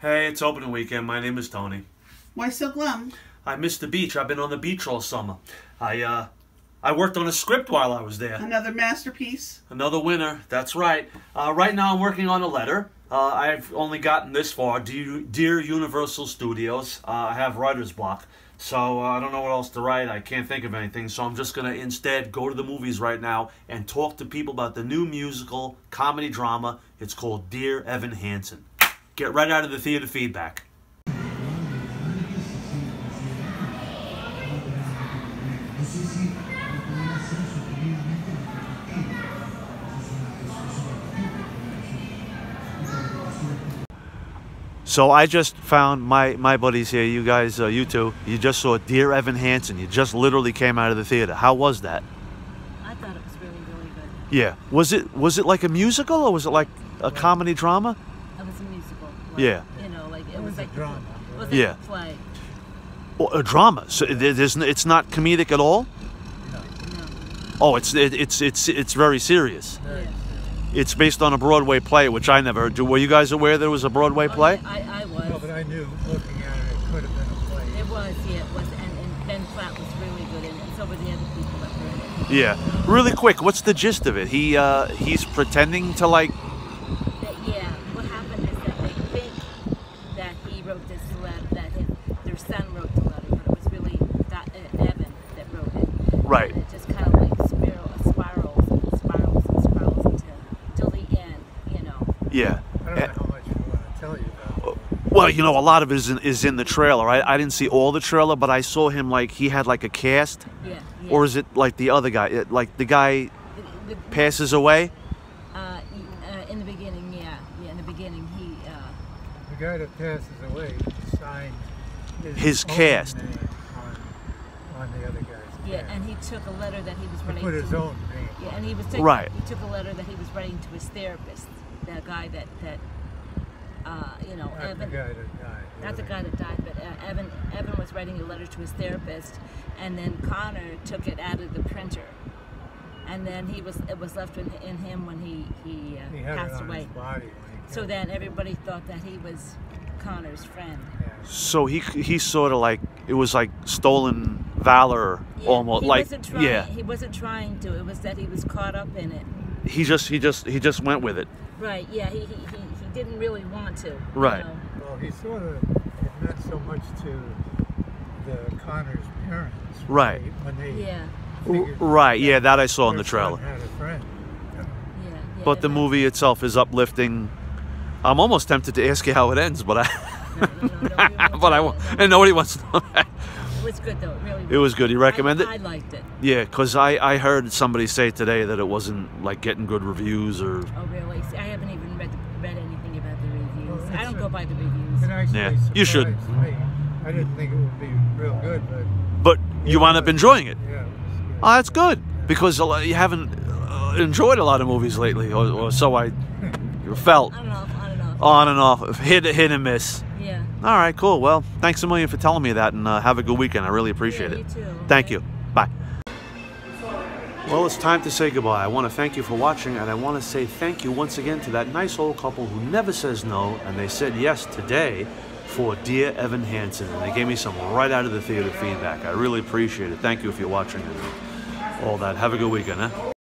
Hey, it's opening weekend. My name is Tony. Why so glum? I missed the beach. I've been on the beach all summer. I uh I worked on a script while I was there. Another masterpiece? Another winner. That's right. Uh, right now I'm working on a letter. Uh, I've only gotten this far. Dear, Dear Universal Studios. Uh, I have writer's block. So uh, I don't know what else to write. I can't think of anything. So I'm just going to instead go to the movies right now and talk to people about the new musical comedy drama. It's called Dear Evan Hansen. Get right out of the theater feedback. So I just found my my buddies here. You guys, uh, you two, you just saw Dear Evan Hansen. You just literally came out of the theater. How was that? I thought it was really, really good. Yeah. Was it was it like a musical or was it like a comedy drama? It was a musical. Like, Yeah. You know, like it, It was, was a like drama. It was Yeah. like a play. Or a drama. So there- there's it's not comedic at all. No. Oh, it's it, it's it's it's very serious. Yeah. It's based on a Broadway play, which I never. Do, were you guys aware there was a Broadway Oh, play? yeah, I, I was. No, but I knew looking at it, it could have been a play. It was, yeah, it was, and, and Ben Platt was really good in it, and so were the other people that were in it. Yeah. Really quick, what's the gist of it? He uh he's pretending to like. That, yeah, what happened is that they think that he wrote this letter, that his, their son wrote the letter, but it was really that, uh, Evan that wrote it. Right. And it just kind of like spiral, spirals and spirals and spirals until till the end, you know. Yeah. I don't know how much you want to tell you about. Well, you know, a lot of it is in, is in the trailer. I, I didn't see all the trailer, but I saw him like he had like a cast, Yeah. yeah. or is it like the other guy? uh, Like the guy The- the- passes away. Uh, uh, in the beginning, yeah, yeah. In the beginning, he, uh, The guy that passes away signed his, His cast. on, on the other guy's yeah, and he took a letter that he was He writing. put his to, own name. Yeah, and he was taking, Right. He took a letter that he was writing to his therapist, that guy that that, uh, you know, Not the Evan. guy that died. Not the guy that died, but uh, Evan. Evan was writing a letter to his therapist, and then Connor took it out of the printer, and then he was it was left in, in him when he he, uh, He had it passed on away. his body when he So killed then everybody thought that he was Connor's friend. Him. Yeah. So he he sort of like it was like stolen valor, Yeah, almost he like wasn't trying, yeah. He wasn't trying to. It was that he was caught up in it. He just he just he just went with it. Right. Yeah. He he, he, he didn't really want to. you Right. know. Well, he sort of it meant so much to the Connor's parents. when Right. they- When they Yeah. figured Right. Yeah, that I saw in the trailer. son had a friend. Yeah. yeah But the movie itself is uplifting. I'm almost tempted to ask you how it ends, but I. But I tell won't. And nobody wants to know that. It was good though. It really. It was good. You recommend I, it? I liked it. Yeah, because I, I heard somebody say today that it wasn't like getting good reviews or. Oh really? See, I haven't even read the, read anything about the reviews. Well, I don't it's go by the reviews. And actually Yeah, you should. Me. I didn't think it would be real good, but But you wound up enjoying it. yeah, it was good. Oh, that's good because you haven't uh, enjoyed a lot of movies lately, or, or so I felt. I don't know. I don't know. On and off, hit hit and miss. Yeah. All right, cool. Well, thanks a million for telling me that, and uh, have a good weekend. I really appreciate yeah, it. Too. Thank you. Bye. Well, it's time to say goodbye. I want to thank you for watching, and I want to say thank you once again to that nice old couple who never says no, and they said yes today for Dear Evan Hansen, and they gave me some right out of the theater feedback. I really appreciate it. Thank you if you're watching and all that. Have a good weekend, huh?